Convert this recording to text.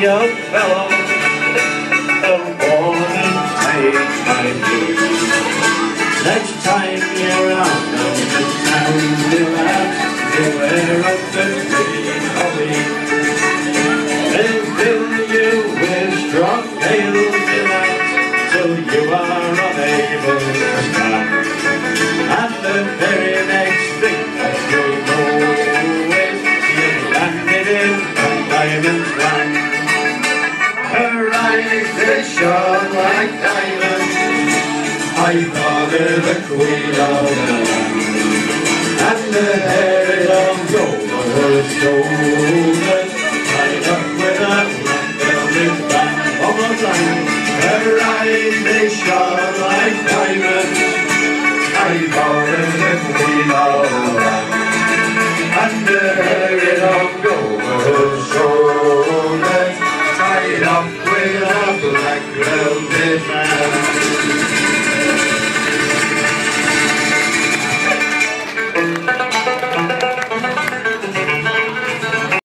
young fellow of born and take my view. Next time you're out on the town, to wear a good green hobby. They'll fill you with strong nails delight till you are unable to stand. And the very next thing that you'll know is you've landed in Van Diemen's Land. Her eyes, they shone like diamonds. I thought her the queen of the land. And the is of gold on her shoulders, tied up with a black velvet band. One more time. Her eyes, they shone like diamonds. I thought her the queen of Of black velvet.